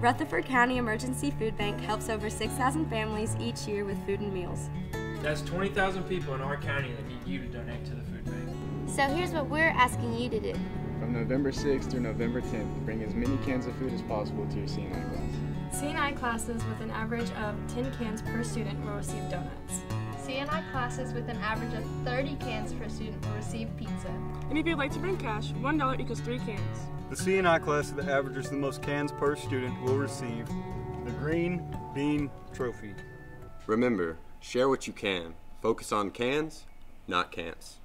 Rutherford County Emergency Food Bank helps over 6,000 families each year with food and meals. That's 20,000 people in our county that need you to donate to the food bank. So here's what we're asking you to do. From November 6th through November 10th, bring as many cans of food as possible to your CNI class. CNI classes with an average of 10 cans per student will receive donuts. CNI classes with an average of 30 cans per student will receive pizza. And if you'd like to bring cash, $1 equals 3 cans. The CNI class that averages the most cans per student will receive the Green Bean Trophy. Remember, share what you can. Focus on cans, not cans.